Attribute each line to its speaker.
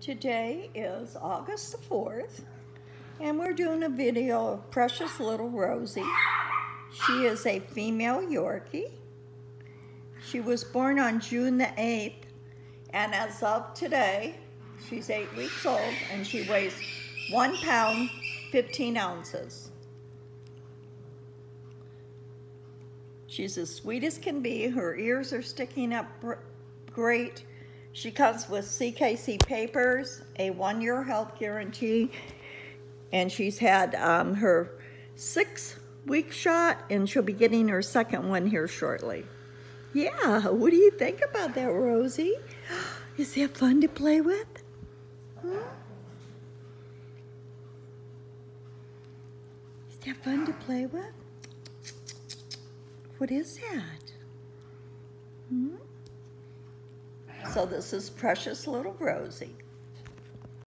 Speaker 1: Today is August the 4th, and we're doing a video of precious little Rosie. She is a female Yorkie. She was born on June the 8th, and as of today, she's eight weeks old, and she weighs one pound, 15 ounces. She's as sweet as can be. Her ears are sticking up great. She comes with CKC papers, a one-year health guarantee, and she's had um, her six-week shot, and she'll be getting her second one here shortly. Yeah, what do you think about that, Rosie? Is that fun to play with? Hmm? Is that fun to play with? What is that? Hmm? So this is precious little Rosie.